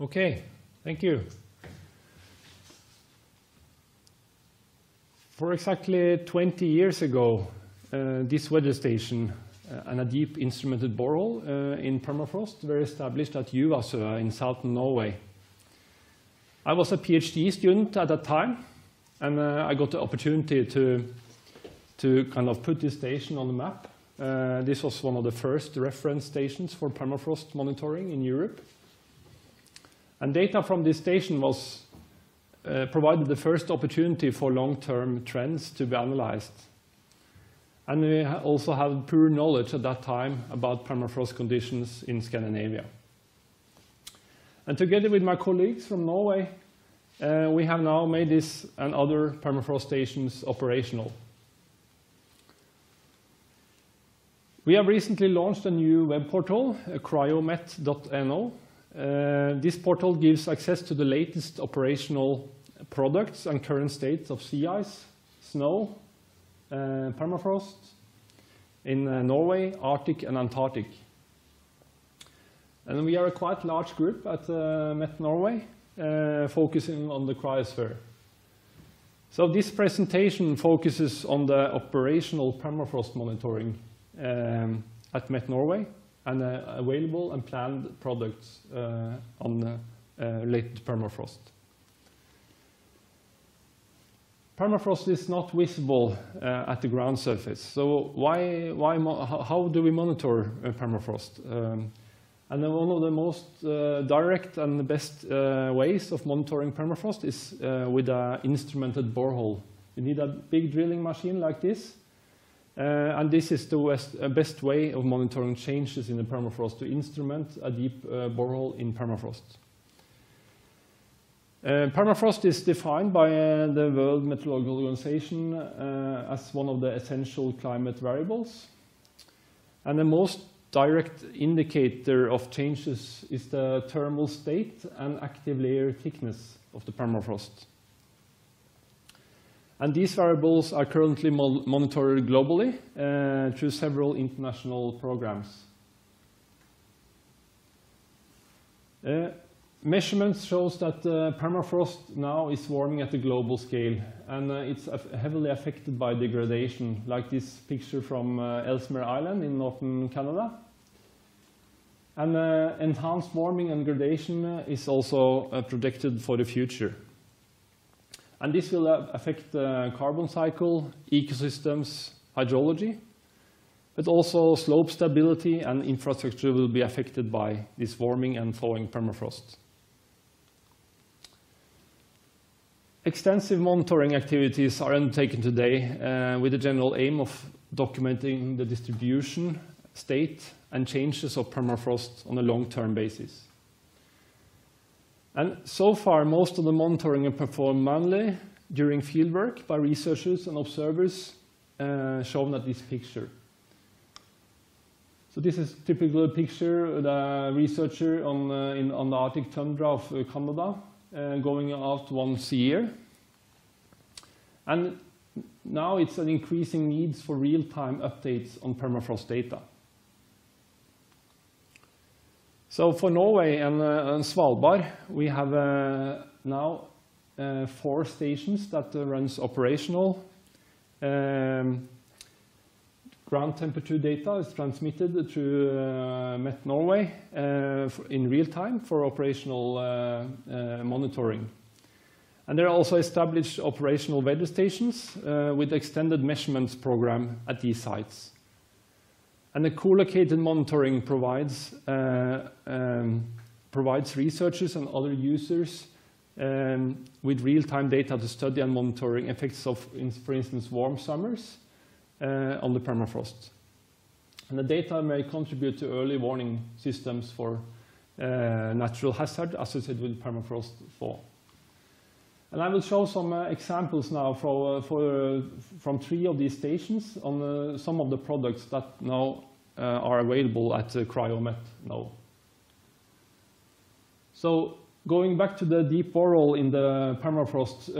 Okay, thank you. For exactly 20 years ago, uh, this weather station uh, and a deep instrumented borehole uh, in permafrost were established at Juvvasshøe in southern Norway. I was a PhD student at that time, and uh, I got the opportunity to, to kind of put this station on the map. Uh, this was one of the first reference stations for permafrost monitoring in Europe. And data from this station was uh, provided the first opportunity for long-term trends to be analyzed. And we also had poor knowledge at that time about permafrost conditions in Scandinavia. And together with my colleagues from Norway, uh, we have now made this and other permafrost stations operational. We have recently launched a new web portal, cryo.met.no. Uh, this portal gives access to the latest operational products and current states of sea ice, snow, uh, permafrost in uh, Norway, Arctic and Antarctic. And we are a quite large group at uh, Met Norway, uh, focusing on the cryosphere. So this presentation focuses on the operational permafrost monitoring um, at Met Norway and uh, available and planned products uh, on uh, related permafrost. Permafrost is not visible uh, at the ground surface. So why, why how do we monitor uh, permafrost? Um, and one of the most uh, direct and the best ways of monitoring permafrost is with an instrumented borehole. You need a big drilling machine like this. Uh, and this is the best, best, way of monitoring changes in the permafrost to instrument a deep borehole in permafrost. Uh, permafrost is defined by uh, the World Meteorological Organization uh, as one of the essential climate variables. And the most direct indicator of changes is the thermal state and active layer thickness of the permafrost. And these variables are currently monitored globally uh, through several international programs. Uh, Measurements shows that uh, permafrost now is warming at a global scale, and uh, it's heavily affected by degradation, like this picture from uh, Ellesmere Island in northern Canada. And uh, enhanced warming and gradation is also predicted for the future. And this will affect the carbon cycle, ecosystems, hydrology, but also slope stability and infrastructure will be affected by this warming and thawing permafrost. Extensive monitoring activities are undertaken today uh, with the general aim of documenting the distribution, state, and changes of permafrost on a long-term basis. And so far, most of the monitoring is performed manually during fieldwork by researchers and observers uh, shown at this picture. So this is typically a picture of the researcher on, uh, in, on the Arctic tundra of uh, Canada uh, going out once a year. And now it's an increasing needs for real-time updates on permafrost data. So for Norway and, uh, Svalbard, we have uh, now uh, four stations that runs operational. Um, ground temperature data is transmitted uh, Met Norway in real time for operational monitoring. And there are also established operational weather stations with extended measurements program at these sites. And the co-located monitoring provides, uh, um, provides researchers and other users um, with real-time data to study and monitoring effects of, for instance, warm summers uh, on the permafrost. And the data may contribute to early warning systems for uh, natural hazard associated with permafrost thaw. And I will show some uh, examples now for, uh, for, uh, from three of these stations on uh, some of the products that now are available at Cryomet now. So going back to the deep borehole in the permafrost,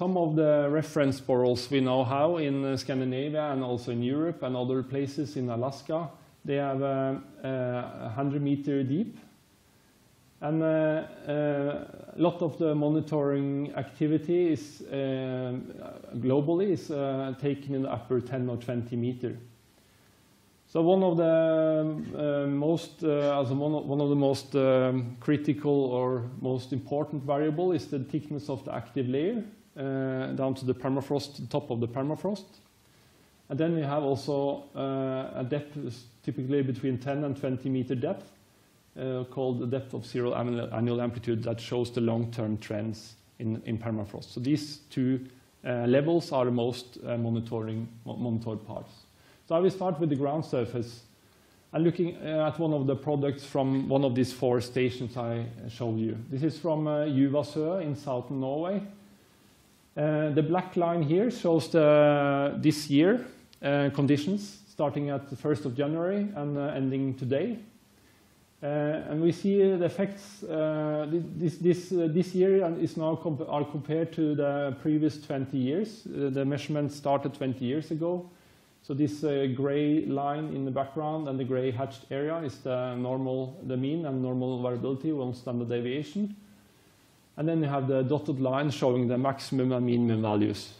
some of the reference boreholes we now have in uh, Scandinavia and also in Europe and other places in Alaska, they have uh, uh, 100 meter deep. And uh, uh, a lot of the monitoring activity is uh, globally is uh, taken in the upper 10 or 20 meter. So one of the uh, most, uh, one of, one of the most um, critical or most important variable is the thickness of the active layer uh, down to the permafrost, top of the permafrost. And then we have also uh, a depth typically between 10 and 20 meter depth uh, called the depth of zero annual, amplitude that shows the long-term trends in, in permafrost. So these two uh, levels are the most monitoring, monitored parts. So I will start with the ground surface. I'm looking at one of the products from one of these four stations I showed you. This is from uh, Juvvasshøe in southern Norway. Uh, the black line here shows the, this year uh, conditions starting at the 1st of January and uh, ending today. Uh, and we see the effects uh, this, this, uh, this year is now comp are compared to the previous 20 years. the measurement started 20 years ago. So this uh, gray line in the background and the gray hatched area is the normal, the mean and normal variability, one standard deviation. And then you have the dotted line showing the maximum and minimum values.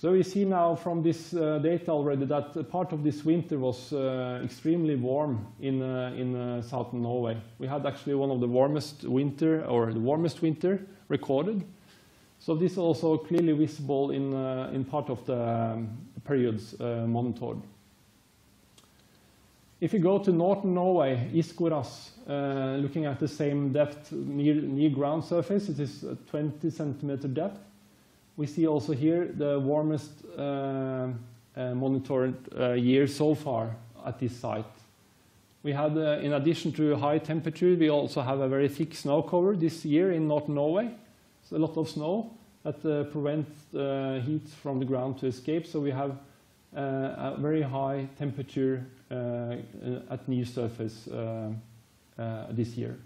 So we see now from this uh, data already that part of this winter was uh, extremely warm in, uh, in uh, southern Norway. We had actually one of the warmest winter, or the warmest winter recorded. So this is also clearly visible in, uh, in part of the um, periods uh, monitored. If you go to northern Norway, Iskoras, uh, looking at the same depth near, near ground surface, it is 20 centimeter depth. We see also here the warmest uh, uh, monitored uh, year so far at this site. We had, uh, in addition to high temperature, we also have a very thick snow cover this year in northern Norway. It's a lot of snow that uh, prevents uh, heat from the ground to escape. So we have a very high temperature at near surface this year.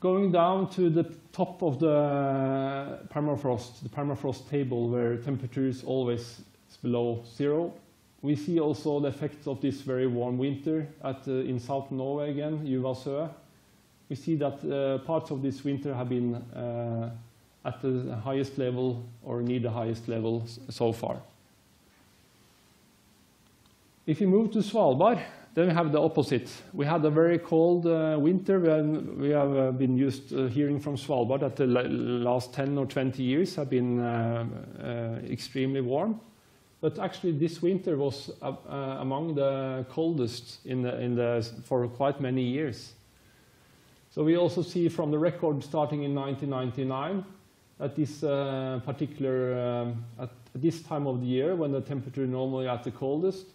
Going down to the top of the permafrost, the permafrost table where temperature is always below zero, we see also the effects of this very warm winter at, uh, in South Norway again, Juvvasshøe. We see that uh, parts of this winter have been uh, at the highest level or near the highest level so far. If you move to Svalbard, then we have the opposite. We had a very cold uh, winter we have uh, been used uh, hearing from Svalbard that the last 10 or 20 years have been uh, uh, extremely warm. But actually this winter was uh, among the coldest in the, in the, for quite many years. So we also see from the record starting in 1999 that this particular, um, at this time of the year when the temperature normally at the coldest,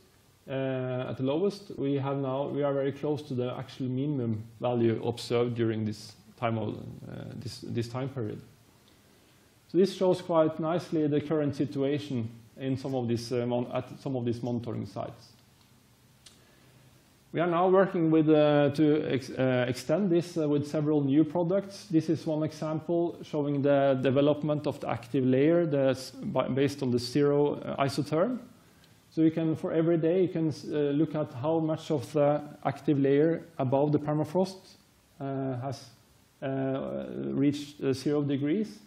uh, at the lowest, we have now we are very close to the actual minimum value observed during this time of uh, this this time period. So this shows quite nicely the current situation in some of these uh, at some of these monitoring sites. We are now working with uh, to ex uh, extend this uh, with several new products. This is one example showing the development of the active layer that's based on the zero isotherm. So you can, for every day, you can uh, look at how much of the active layer above the permafrost uh, has uh, reached uh, zero degrees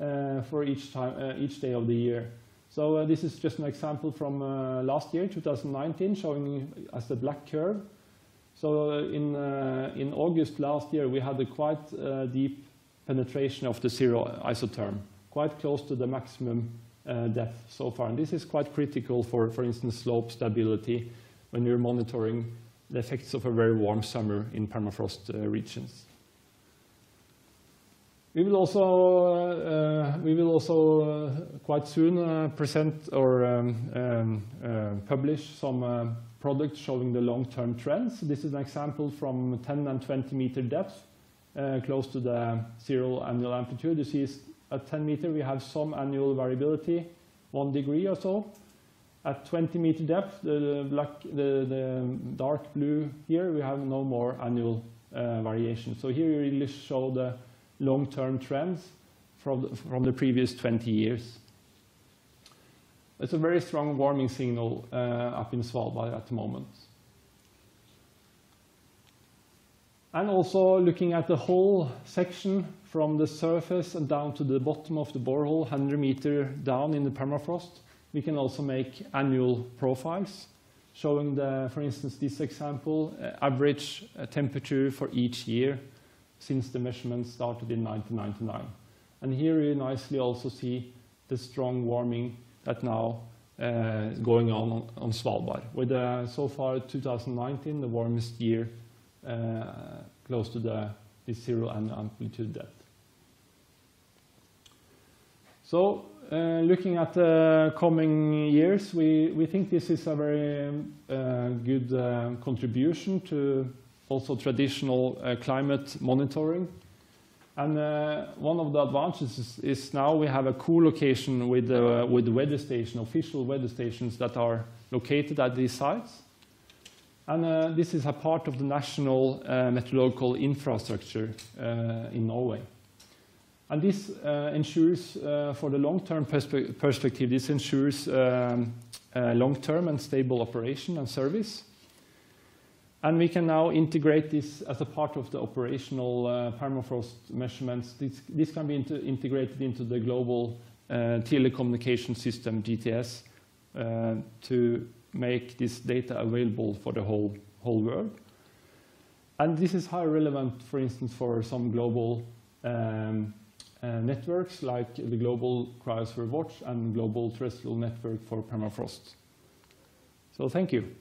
uh, for each, time, uh, each day of the year. So this is just an example from last year, 2019, showing as the black curve. So in, in August last year, we had a quite deep penetration of the zero isotherm, quite close to the maximum depth so far. And this is quite critical for, for instance, slope stability when you're monitoring the effects of a very warm summer in permafrost uh, regions. We will also, uh, we will also uh, quite soon uh, present or um, um, uh, publish some products showing the long-term trends. This is an example from 10 and 20 meter depth, close to the zero annual amplitude. You see at 10 meter, we have some annual variability, one degree or so. At 20 meter depth, the, black, the, the dark blue here, we have no more annual uh, variation. So here we really show the long-term trends from the, from the previous 20 years. It's a very strong warming signal uh, up in Svalbard at the moment. And also looking at the whole section from the surface and down to the bottom of the borehole, 100 meter down in the permafrost, we can also make annual profiles showing the, for instance, this example, uh, average uh, temperature for each year since the measurements started in 1999. And here you nicely also see the strong warming that now uh, is going on on Svalbard, with so far 2019 the warmest year close to the, the zero amplitude depth. So uh, looking at the coming years, we, we think this is a very uh, good uh, contribution to also traditional uh, climate monitoring. And uh, one of the advantages is, is, now we have a co-location with, uh, with the weather station, official weather stations that are located at these sites. And this is a part of the national meteorological infrastructure in Norway. And this uh, ensures, uh, for the long-term perspe perspective, this ensures um, uh, long-term and stable operation and service. And we can now integrate this as a part of the operational uh, permafrost measurements. This, this can be integrated into the global uh, telecommunication system, GTS, uh, to make this data available for the whole, whole world. And this is highly relevant, for instance, for some global um, uh, networks like the Global Cryosphere Watch and Global Terrestrial Network for Permafrost. So thank you.